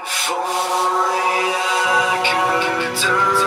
If only I could turn